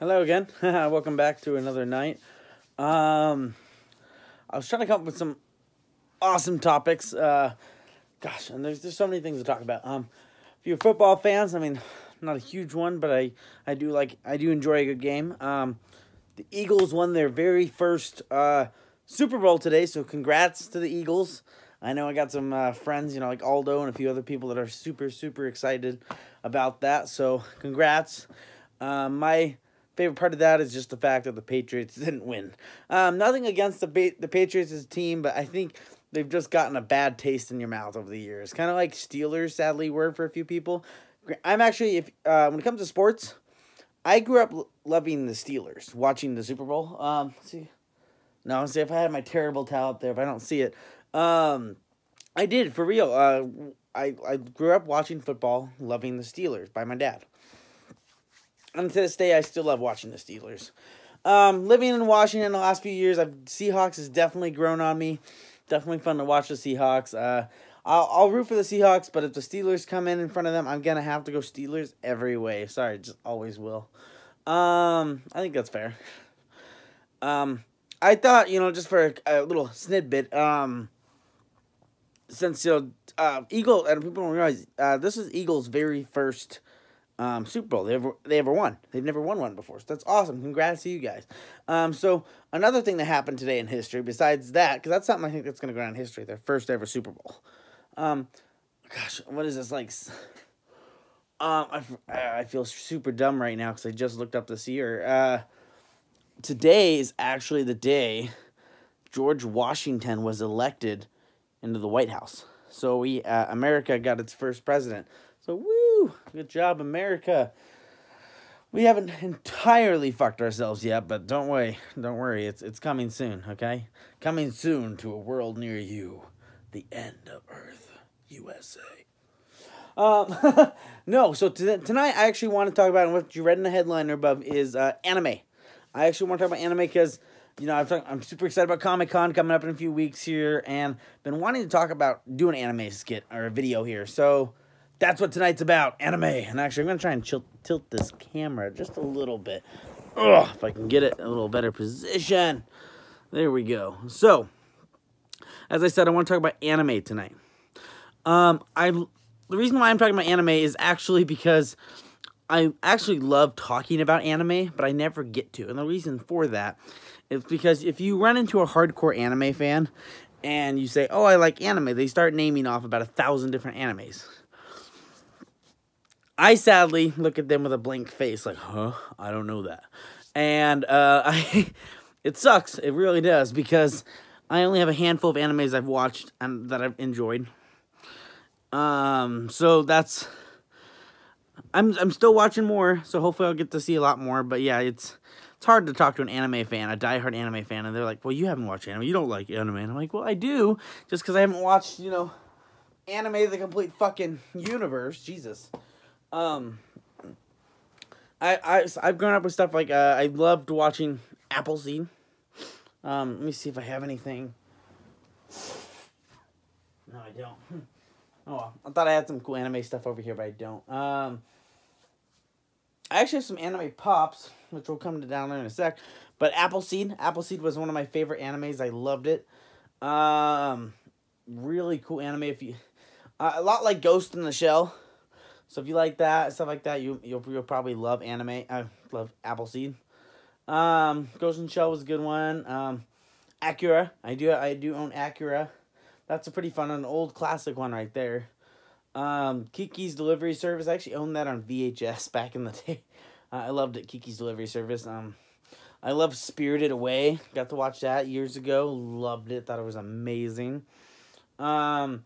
Hello again. Welcome back to another night. Um, I was trying to come up with some awesome topics. Uh, gosh, and there's there's so many things to talk about. Um, if you're football fans, I mean, not a huge one, but I I do like I do enjoy a good game. Um, the Eagles won their very first uh Super Bowl today, so congrats to the Eagles. I know I got some uh, friends, you know, like Aldo and a few other people that are super super excited about that. So congrats. Um, my favorite part of that is just the fact that the Patriots didn't win. Um, nothing against the ba- the Patriots as a team, but I think they've just gotten a bad taste in your mouth over the years. Kind of like Steelers, sadly, were for a few people. I'm actually, if uh, when it comes to sports, I grew up loving the Steelers, watching the Super Bowl. Um, see, no, see if I had my terrible towel up there, but I don't see it. Um, I did for real. Uh, I I grew up watching football, loving the Steelers by my dad. And to this day, I still love watching the Steelers. Um, living in Washington the last few years, I've Seahawks has definitely grown on me. Definitely fun to watch the Seahawks. Uh, I'll I'll root for the Seahawks, but if the Steelers come in in front of them, I'm gonna have to go Steelers every way. Sorry, just always will. Um, I think that's fair. Um, I thought you know just for a, a little snidbit. Um, since you know, uh, Eagle and people don't realize uh, this is Eagles' very first um, Super Bowl they ever they ever won. They've never won one before, so that's awesome. Congrats to you guys. Um, so another thing that happened today in history, besides that, because that's something I think that's gonna go down in history, their first ever Super Bowl. Um, gosh, what is this like? Um, I, I feel super dumb right now because I just looked up this year. Uh, today is actually the day George Washington was elected into the White House. So we uh, America got its first president. So woo, good job, America. We haven't entirely fucked ourselves yet, but don't worry, don't worry, it's it's coming soon. Okay, coming soon to a world near you, the end of Earth, USA. Um, no, so tonight I actually want to talk about what you read in the headline above is uh, anime. I actually want to talk about anime because you know, i am super excited about Comic Con coming up in a few weeks here, and been wanting to talk about doing an anime skit or a video here. So that's what tonight's about, anime. And actually, I'm gonna try and chill, tilt this camera just a little bit. Ugh, if I can get it a little better position. There we go. So, as I said, I want to talk about anime tonight. Um, I the reason why I'm talking about anime is actually because I actually love talking about anime, but I never get to. And the reason for that is because if you run into a hardcore anime fan and you say, "Oh, I like anime," they start naming off about a thousand different animes. I sadly look at them with a blank face, like, "Huh? I don't know that," and uh, I, it sucks. It really does because I only have a handful of animes I've watched and that I've enjoyed. Um, so that's I'm I'm still watching more, so hopefully I'll get to see a lot more. But yeah, it's it's hard to talk to an anime fan, a diehard anime fan, and they're like, "Well, you haven't watched anime. You don't like anime." And I'm like, "Well, I do, just because I haven't watched, you know, anime the complete fucking universe." Jesus. Um, I I I've grown up with stuff like uh, I loved watching Appleseed. Um, let me see if I have anything. No, I don't. Oh, well. I thought I had some cool anime stuff over here, but I don't. Um, I actually have some anime pops, which we'll come to down there in a sec. But Appleseed, Appleseed was one of my favorite animes. I loved it. Um, really cool anime. If you, uh, a lot like Ghost in the Shell. So if you like that stuff like that, you you'll, you'll probably love anime. I uh, love Appleseed. Um, Ghost in Shell was a good one. Um, Akira, I do I do own Akira. That's a pretty fun, an old classic one right there. Um, Kiki's Delivery Service. I actually owned that on VHS back in the day. Uh, I loved it. Kiki's Delivery Service. Um, I love Spirited Away. Got to watch that years ago. Loved it. Thought it was amazing. Um,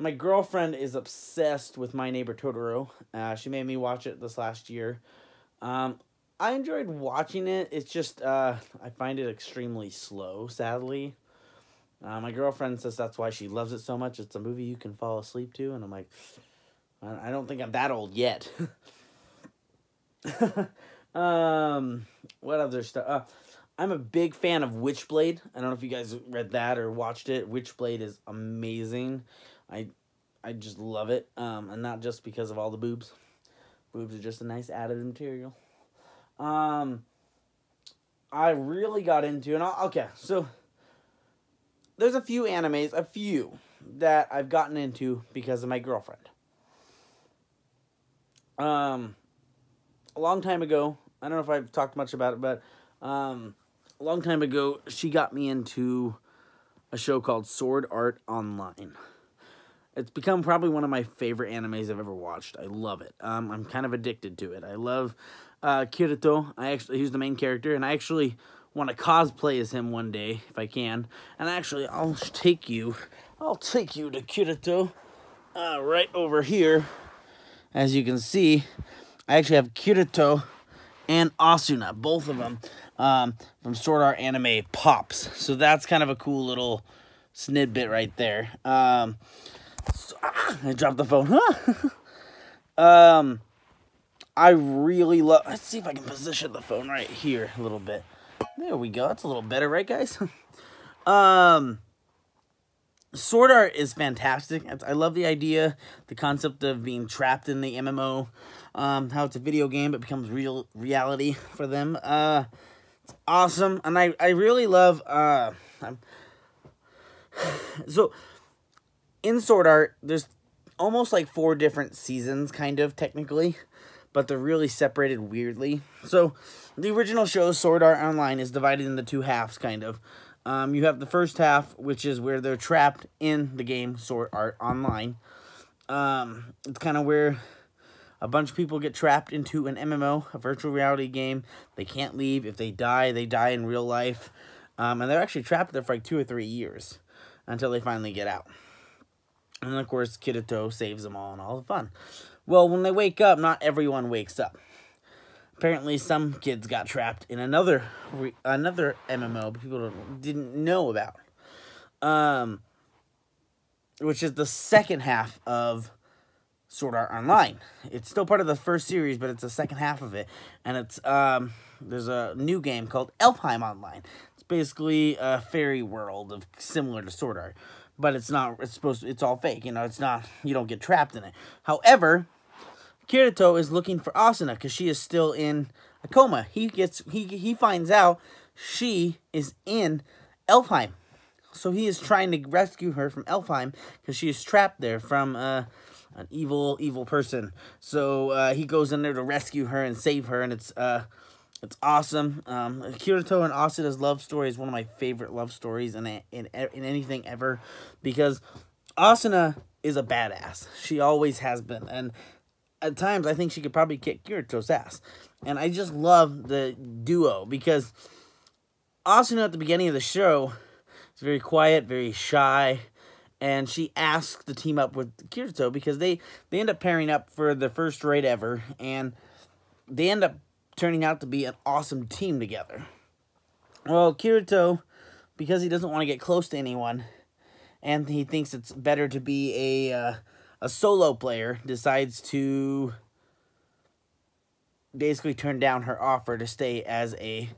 my girlfriend is obsessed with My Neighbor Totoro. Uh, she made me watch it this last year. Um, I enjoyed watching it. It's just uh, I find it extremely slow, sadly. Uh, my girlfriend says that's why she loves it so much. It's a movie you can fall asleep to, and I'm like, I don't think I'm that old yet. um, what other stuff? Uh, I'm a big fan of Witchblade. I don't know if you guys read that or watched it. Witchblade is amazing. I, I just love it. Um, and not just because of all the boobs. Boobs are just a nice added material. Um, I really got into, and okay, so there's a few animes, a few that I've gotten into because of my girlfriend. Um, a long time ago, I don't know if I've talked much about it, but um, a long time ago, she got me into a show called Sword Art Online. It's become probably one of my favorite animes I've ever watched. I love it. Um, I'm kind of addicted to it. I love uh, Kirito. I actually he's the main character, and I actually want to cosplay as him one day if I can. And actually, I'll take you. I'll take you to Kirito. Uh, right over here, as you can see, I actually have Kirito and Asuna, both of them, um, from Sword Art Anime Pops. So that's kind of a cool little snidbit right there. Um, I dropped the phone. Huh? um, I really love. Let's see if I can position the phone right here a little bit. There we go. That's a little better, right, guys? um, Sword Art is fantastic. I love the idea, the concept of being trapped in the MMO, um, how it's a video game but becomes real reality for them. Uh, it's awesome, and I I really love. Uh, so in Sword Art, there's almost like four different seasons, kind of technically, but they're really separated weirdly. So the original show Sword Art Online is divided into two halves, kind of. Um, you have the first half, which is where they're trapped in the game Sword Art Online. Um, it's kind of where a bunch of people get trapped into an MMO, a virtual reality game. They can't leave. If they die, they die in real life. Um, and they're actually trapped there for like two or three years until they finally get out. And of course, Kirito saves them all and all the fun. Well, when they wake up, not everyone wakes up apparently some kids got trapped in another another MMO people didn't know about. Um, which is the second half of Sword Art Online. It's still part of the first series, but it's the second half of it, and it's um, there's a new game called Elfheim Online. It's basically a fairy world of similar to Sword Art, but it's not. It's supposed. To, it's all fake. You know, it's not. You don't get trapped in it. However, Kirito is looking for Asuna because she is still in a coma. He gets he he finds out she is in Elfheim. So he is trying to rescue her from Elfheim because she is trapped there from uh, an evil evil person. So uh, he goes in there to rescue her and save her, and it's uh it's awesome. Um, Kirito and Asuna's love story is one of my favorite love stories in in in anything ever because Asuna is a badass. She always has been, and at times I think she could probably kick Kirito's ass. And I just love the duo because Asuna at the beginning of the show is very quiet, very shy, and she asks to team up with Kirito because they, they end up pairing up for the first raid ever, and they end up turning out to be an awesome team together. Well, Kirito, because he doesn't want to get close to anyone, and he thinks it's better to be a uh, a solo player decides to basically turn down her offer to stay as a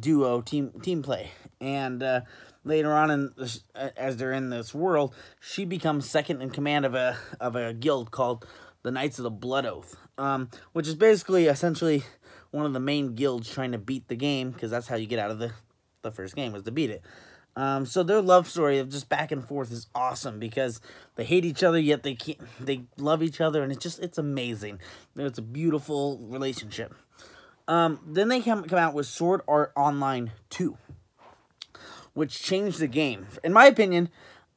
duo team team play and uh, later on in this, as they're in this world she becomes second in command of a of a guild called the Knights of the Blood Oath um, which is basically essentially one of the main guilds trying to beat the game because that's how you get out of the the first game was to beat it um, so their love story of just back and forth is awesome because they hate each other yet they can't, they love each other and it's just it's amazing. It's a beautiful relationship. Um, then they come come out with Sword Art Online 2, which changed the game. In my opinion,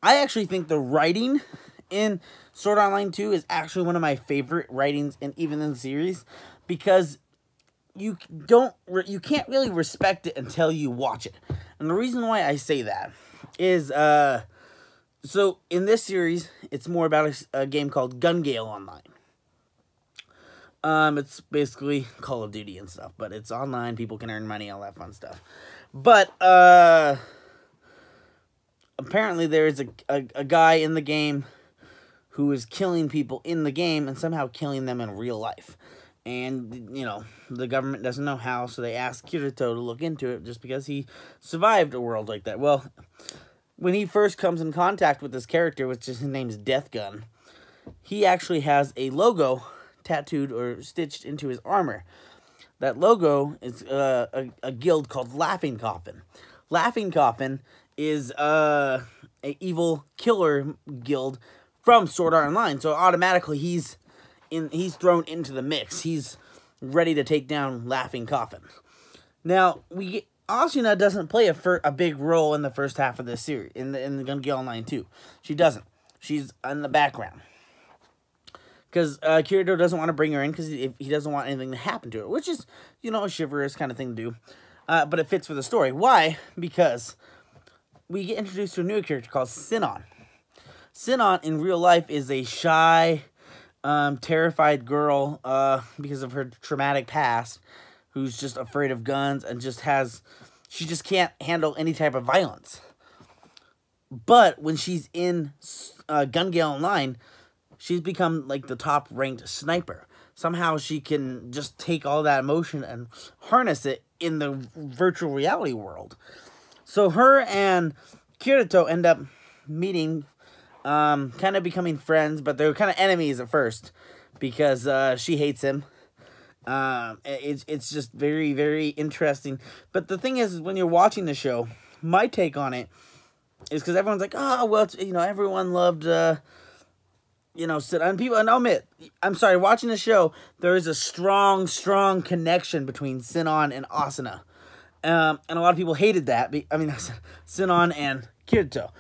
I actually think the writing in Sword Online 2 is actually one of my favorite writings and even in the series because you don't you can't really respect it until you watch it. And the reason why I say that is uh so in this series it's more about a, a game called Gun Gale Online. Um it's basically Call of Duty and stuff, but it's online, people can earn money, all that fun stuff. But uh apparently there's a, a, a guy in the game who is killing people in the game and somehow killing them in real life and you know the government doesn't know how so they ask kirito to look into it just because he survived a world like that well when he first comes in contact with this character which is his name's death gun he actually has a logo tattooed or stitched into his armor that logo is uh, a, a guild called Laughing Coffin. Laughing Coffin is uh, a evil killer guild from Sword Art Online, so automatically he's in he's thrown into the mix. He's ready to take down Laughing Coffin. Now we get, Asuna doesn't play a a big role in the first half of this series in the in the Gun Gale Online 2. She doesn't. She's in the background because uh, Kirito doesn't want to bring her in because he, he doesn't want anything to happen to her, which is you know a chivalrous kind of thing to do. Uh, but it fits for the story. Why? Because we get introduced to a new character called Sinon. Sinon in real life is a shy, um, terrified girl uh, because of her traumatic past, who's just afraid of guns and just has, she just can't handle any type of violence. But when she's in uh, Gun Gale Online, she's become like the top ranked sniper. Somehow she can just take all that emotion and harness it in the virtual reality world. So her and Kirito end up meeting, um, kind of becoming friends, but they're kind of enemies at first because uh, she hates him. Um, it's it's just very very interesting. But the thing is, when you're watching the show, my take on it is because everyone's like, oh well, you know, everyone loved. Uh, you know, sit and people and I'll admit, I'm sorry, watching the show, there is a strong, strong connection between Sinon and Asuna. Um, and a lot of people hated that. I mean, Sinon and Kirito.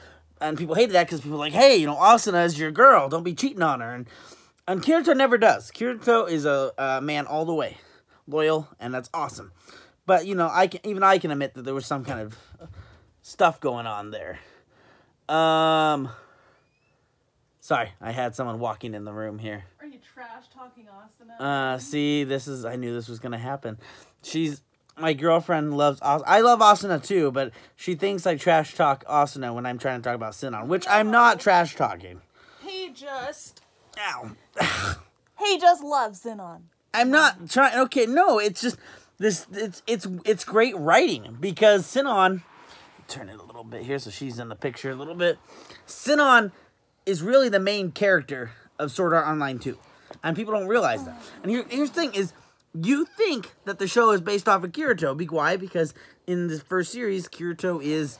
And people hated that because people were like, hey, you know, Asuna is your girl. Don't be cheating on her. And and Kirito never does. Kirito is a, a man all the way. Loyal, and that's awesome. But, you know, I can even I can admit that there was some kind of stuff going on there. Um... Sorry, I had someone walking in the room here. Are you trash talking Asuna? Uh, see, this is, I knew this was going to happen. She's, my girlfriend loves, I love Asuna too, but she thinks I trash talk Asuna when I'm trying to talk about Sinon, which no. I'm not trash talking. He just. Ow. he just loves Sinon. I'm not trying, okay, no, it's just, this, it's, it's, it's great writing because Sinon, turn it a little bit here so she's in the picture a little bit. Sinon is really the main character of Sword Art Online 2. And people don't realize that. And here, here's the thing is, you think that the show is based off of Kirito. Why? Because in the first series, Kirito is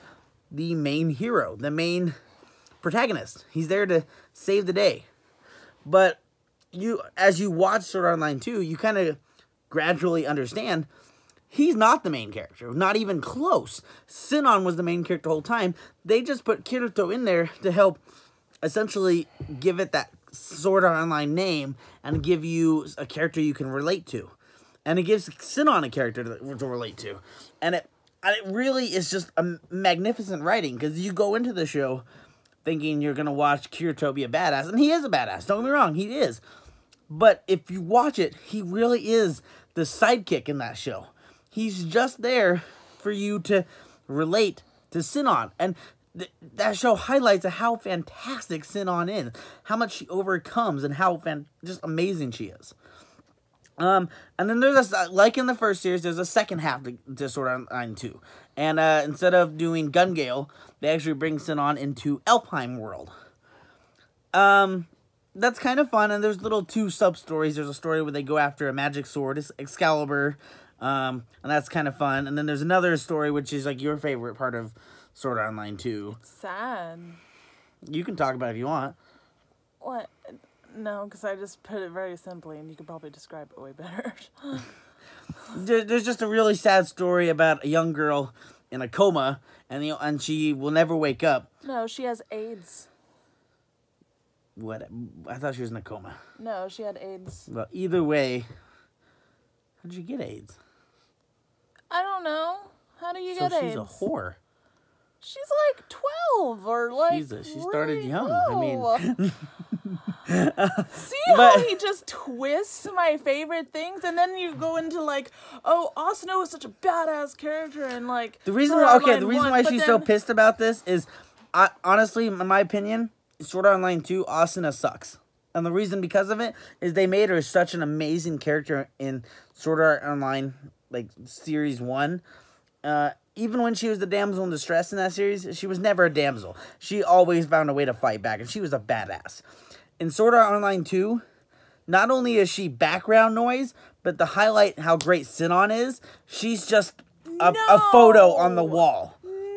the main hero, the main protagonist. He's there to save the day. But you, as you watch Sword Art Online 2, you kind of gradually understand he's not the main character. Not even close. Sinon was the main character the whole time. They just put Kirito in there to help essentially give it that Sword Art Online name and give you a character you can relate to. And it gives Sinon a character to, to relate to. And it, and it really is just a magnificent writing because you go into the show thinking you're going to watch Kirito be a badass. And he is a badass. Don't get me wrong, he is. But if you watch it, he really is the sidekick in that show. He's just there for you to relate to Sinon. And th- that show highlights how fantastic Sinon is, how much she overcomes, and how fan- just amazing she is. Um, and then there's a, like in the first series, there's a second half Sword Art Online 2. And uh, instead of doing Gun Gale, they actually bring Sinon into Elfheim World. Um, that's kind of fun, and there's little two sub-stories. There's a story where they go after a magic sword, Excalibur, um, and that's kind of fun. And then there's another story, which is like your favorite part of Sword Art Online 2. It's sad. You can talk about it if you want. What? No, because I just put it very simply, and you could probably describe it way better. There's just a really sad story about a young girl in a coma, and the, and she will never wake up. No, she has AIDS. What? I thought she was in a coma. No, she had AIDS. Well, either way, how did you get AIDS? I don't know. How do you so get AIDS? she's a whore. She's like 12 or like. Jesus, she started young. I mean. See how he just twists my favorite things, and then you go into like, oh, Asuna is such a badass character, and like the reason why okay, the reason one, why she's then... so pissed about this is, I honestly, in my opinion, Sword Art Online two, Asuna sucks, and the reason because of it is they made her such an amazing character in Sword Art Online like series one. Uh, even when she was the damsel in distress in that series, she was never a damsel. She always found a way to fight back, and she was a badass. In Sword Art Online 2, not only is she background noise, but to highlight how great Sinon is, she's just a, a photo on the No. wall.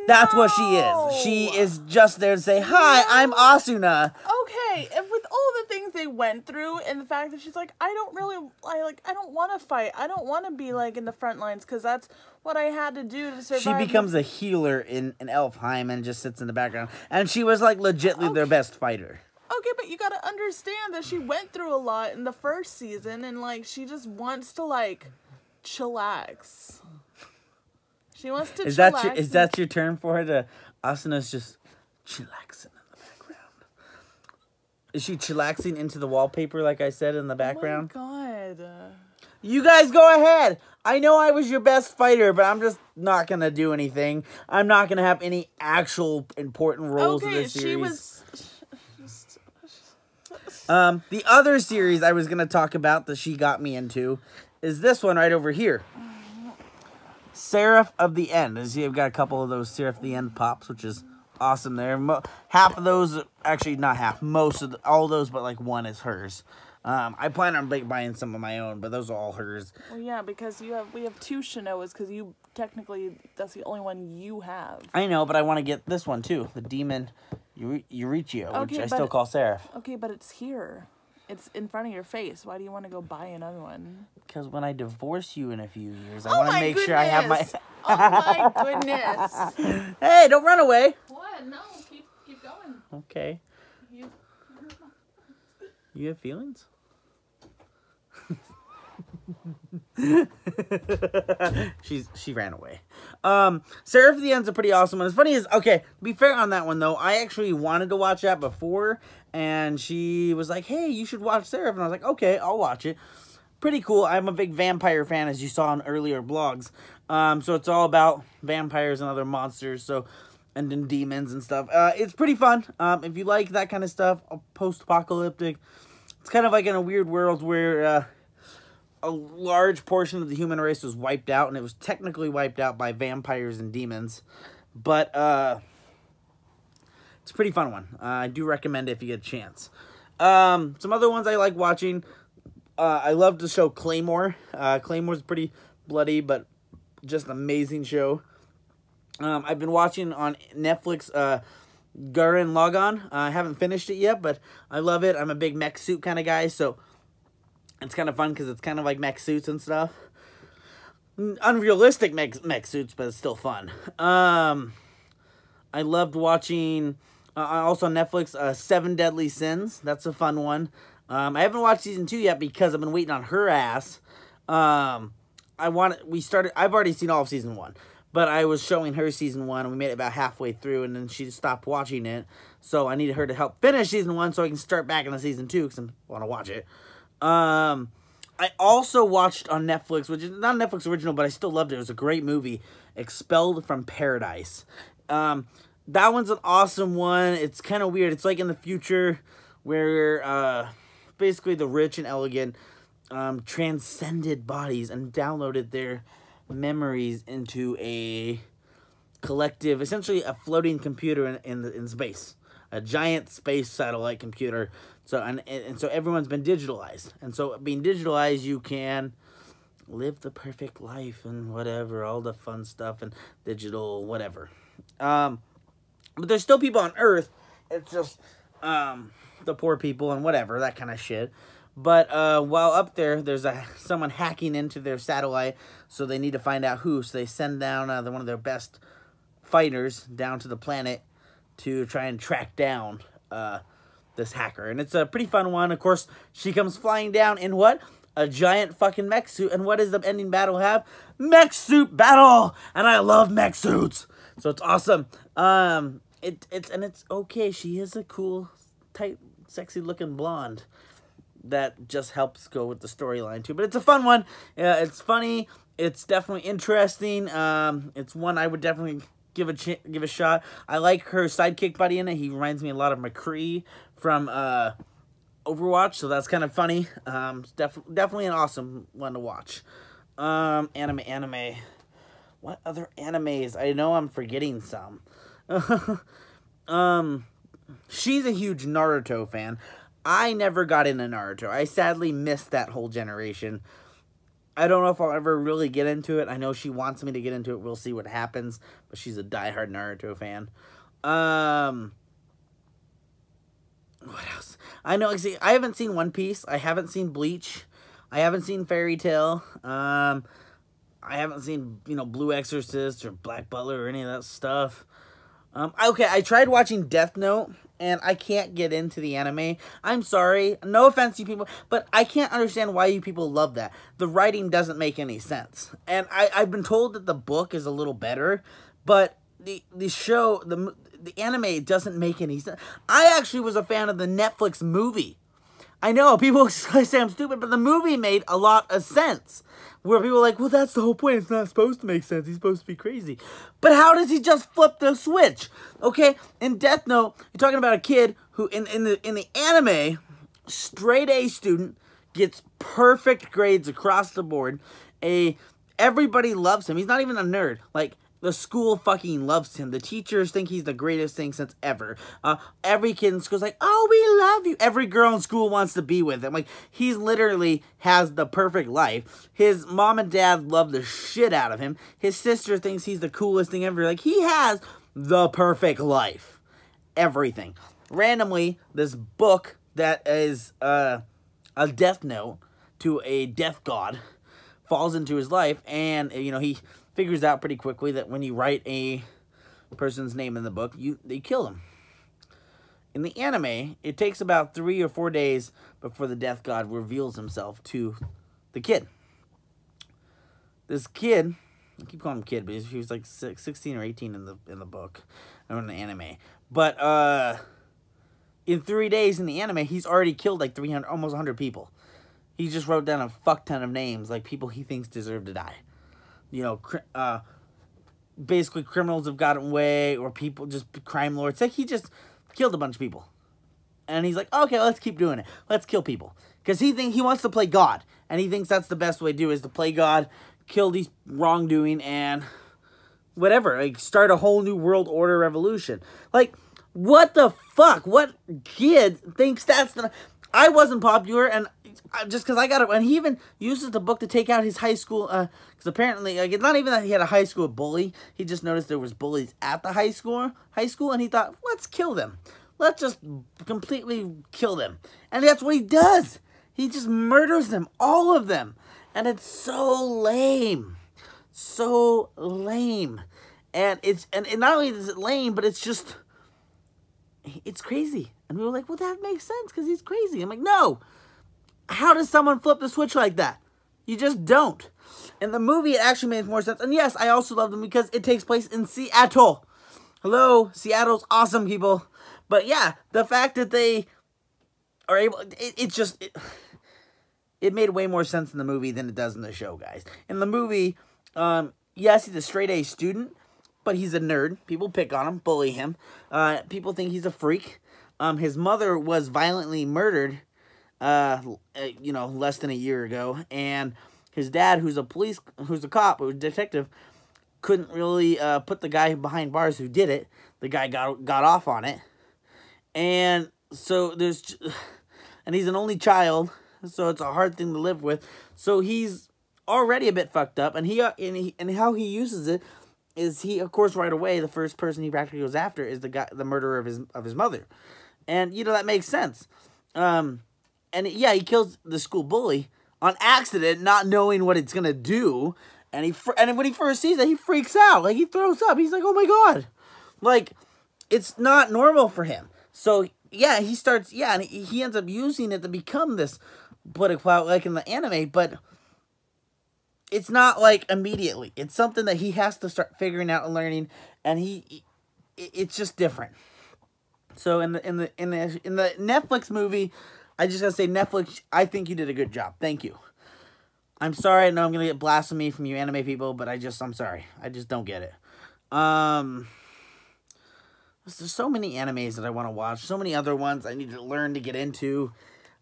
That's what she is. She is just there to say, "Hi, I'm Asuna." Okay, and with all the things they went through, and the fact that she's like, I don't really, I like, I don't want to fight. I don't want to be like in the front lines because that's what I had to do to survive. She becomes a healer in, in Elfheim and just sits in the background. And she was like legitly their best fighter. Okay, but you gotta understand that she went through a lot in the first season, and like she just wants to like chillax. She wants to. Is that your, is that your term for it? Uh, Asuna's just chillaxing in the background. Is she chillaxing into the wallpaper like I said in the background? Oh my god. You guys go ahead. I know I was your best fighter, but I'm just not gonna do anything. I'm not gonna have any actual important roles in Okay, this series. she was. Um, the other series I was gonna talk about that she got me into is this one right over here. Seraph of the End. As you've got a couple of those Seraph of the End pops, which is awesome. There, Mo- half of those, actually not half, most of the, all those, but like one is hers. Um, I plan on buying some of my own, but those are all hers. Well, yeah, because you have we have two Shinoas because you technically that's the only one you have. I know, but I want to get this one too, the Demon Eur- Yuichiro, which I still call Seraph. Okay, but it's here. It's in front of your face. Why do you want to go buy another one? Because when I divorce you in a few years, I Oh want to my make sure I have my. goodness. oh my goodness. hey, don't run away. What? No, keep keep going. Okay. You, You have feelings? She's she ran away. Um, Seraph the End's a pretty awesome one. As funny as okay, to be fair on that one though, I actually wanted to watch that before, and she was like, "Hey, you should watch Seraph," and I was like, "Okay, I'll watch it." Pretty cool. I'm a big vampire fan, as you saw in earlier blogs. Um, so it's all about vampires and other monsters. So and then demons and stuff. Uh, it's pretty fun. Um, if you like that kind of stuff, post-apocalyptic. It's kind of like in a weird world where uh, a large portion of the human race was wiped out, and it was technically wiped out by vampires and demons. But uh, it's a pretty fun one. Uh, I do recommend it if you get a chance. Um, some other ones I like watching. Uh, I love the show Claymore. Uh, Claymore's pretty bloody, but just amazing show. Um, I've been watching on Netflix uh, Gurren Lagann. Uh, I haven't finished it yet, but I love it. I'm a big mech suit kind of guy, so it's kind of fun because it's kind of like mech suits and stuff. Unrealistic mech, mech suits, but it's still fun. Um, I loved watching uh, also on Netflix uh, Seven Deadly Sins. That's a fun one. Um, I haven't watched season two yet because I've been waiting on her ass. Um, I want we started. I've already seen all of season one, but I was showing her season one, and we made it about halfway through, and then she stopped watching it. So I needed her to help finish season one, so I can start back into season two because I want to watch it. Um, I also watched on Netflix, which is not Netflix original, but I still loved it. It was a great movie, Expelled from Paradise. Um, that one's an awesome one. It's kind of weird. It's like in the future where uh, basically the rich and elegant um, transcended bodies and downloaded their memories into a collective, essentially a floating computer in in, the, in space, a giant space satellite computer. So and, and so everyone's been digitalized, and so being digitalized, you can live the perfect life and whatever, all the fun stuff and digital whatever. Um, but there's still people on Earth. It's just um, the poor people and whatever that kind of shit. But uh, while up there, there's a someone hacking into their satellite, so they need to find out who. So they send down uh, the, one of their best fighters down to the planet to try and track down uh, this hacker. And it's a pretty fun one. Of course, she comes flying down in what? A giant fucking mech suit. And what does the ending battle have? Mech suit battle! And I love mech suits. So it's awesome. Um, it, it's and it's okay. She is a cool, tight, sexy looking blonde that just helps go with the storyline too. But it's a fun one. Yeah, it's funny. It's definitely interesting. Um, it's one I would definitely give a give a shot. I like her sidekick buddy in it. He reminds me a lot of McCree from uh, Overwatch, so that's kind of funny. Um, def- definitely an awesome one to watch. Um, anime, anime. What other animes? I know I'm forgetting some. um, she's a huge Naruto fan. I never got into Naruto. I sadly missed that whole generation. I don't know if I'll ever really get into it. I know she wants me to get into it. We'll see what happens. But she's a diehard Naruto fan. Um, what else? I know. See, I haven't seen One Piece. I haven't seen Bleach. I haven't seen Fairy Tail. Um, I haven't seen you know Blue Exorcist or Black Butler or any of that stuff. Um, okay, I tried watching Death Note and I can't get into the anime. I'm sorry, no offense to you people, but I can't understand why you people love that. The writing doesn't make any sense, and I I've been told that the book is a little better, but the the show the the anime doesn't make any sense. I actually was a fan of the Netflix movie. I know people say I'm stupid, but the movie made a lot of sense. Where people are like, well, that's the whole point. It's not supposed to make sense. He's supposed to be crazy. But how does he just flip the switch? Okay, in Death Note, you're talking about a kid who, in, in the in the anime, straight A student gets perfect grades across the board. A everybody loves him. He's not even a nerd. Like the school fucking loves him. The teachers think he's the greatest thing since ever. Uh, every kid in school's like, oh, we love you. Every girl in school wants to be with him. Like, he's literally has the perfect life. His mom and dad love the shit out of him. His sister thinks he's the coolest thing ever. Like, he has the perfect life. Everything. Randomly, this book that is uh, a death note to a death god falls into his life, and, you know, he figures out pretty quickly that when you write a person's name in the book, you they kill them. In the anime, it takes about three or four days before the death god reveals himself to the kid. This kid, I keep calling him kid, but he was like 16 or 18 in the in the book, or in the anime. But uh, in three days in the anime, he's already killed like 300, almost 100 people. He just wrote down a fuck ton of names, like people he thinks deserve to die you know, uh, basically criminals have gotten away or people just crime lords. Like he just killed a bunch of people, and he's like, okay, let's keep doing it. Let's kill people because he think he wants to play God, and he thinks that's the best way to do is to play God, kill these wrongdoing, and whatever, like start a whole new world order revolution. Like, what the fuck? What kid thinks that's the? I wasn't popular, and just because I got it, and he even uses the book to take out his high school. Because uh, apparently, like, not even that he had a high school bully. He just noticed there was bullies at the high school, high school, and he thought, let's kill them. Let's just completely kill them, and that's what he does. He just murders them, all of them, and it's so lame, so lame, and it's and, and not only is it lame, but it's just, it's crazy. And we were like, well, that makes sense because he's crazy. I'm like, no, how does someone flip the switch like that? You just don't. In the movie, it actually makes more sense. And yes, I also love them because it takes place in Seattle. Hello, Seattle's awesome, people. But yeah, the fact that they are able, it, it just, it, it made way more sense in the movie than it does in the show, guys. In the movie, um, yes, he's a straight A student, but he's a nerd. People pick on him, bully him. Uh, people think he's a freak. Um, his mother was violently murdered uh, uh, you know, less than a year ago, and his dad, who's a police, who's a cop, who's a detective, couldn't really uh, put the guy behind bars who did it. The guy got got off on it, and so there's, and he's an only child, so it's a hard thing to live with. So he's already a bit fucked up, and he uh, and he, and how he uses it is he, of course, right away the first person he practically goes after is the guy, the murderer of his of his mother, and you know that makes sense. Um, and yeah, he kills the school bully on accident, not knowing what it's gonna do. And he and when he first sees it, he freaks out, like he throws up. He's like, "Oh my god!" Like it's not normal for him. So yeah, he starts yeah, and he, ends up using it to become this cloud like in the anime, but it's not like immediately. It's something that he has to start figuring out and learning, and he it's just different. So in the in the in the in the Netflix movie, I just gotta say, Netflix, I think you did a good job. Thank you. I'm sorry, I know I'm gonna get blasphemy from you anime people, but I just, I'm sorry. I just don't get it. Um, there's so many animes that I want to watch. So many other ones I need to learn to get into.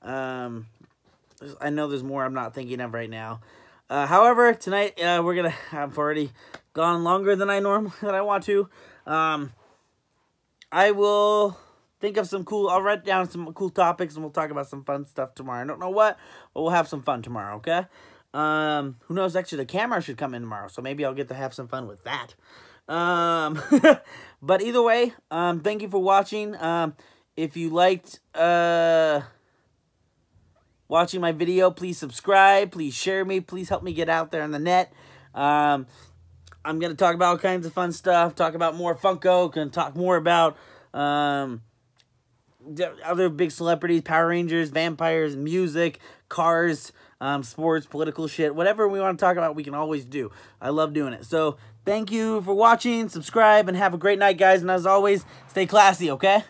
Um, I know there's more I'm not thinking of right now. Uh, however, tonight uh, we're gonna. I've already gone longer than I normally that I want to. Um, I will think of some cool. I'll write down some cool topics, and we'll talk about some fun stuff tomorrow. I don't know what, but we'll have some fun tomorrow. Okay. Um, who knows? Actually, the camera should come in tomorrow, so maybe I'll get to have some fun with that. Um, but either way, um, thank you for watching. Um, if you liked uh watching my video, please subscribe, please share me, please help me get out there on the net. Um, I'm gonna talk about all kinds of fun stuff. Talk about more Funko. Gonna talk more about um other big celebrities, Power Rangers, vampires, music, cars, um, sports, political shit, whatever we want to talk about, we can always do. I love doing it. So thank you for watching, subscribe, and have a great night, guys. And as always, stay classy, okay?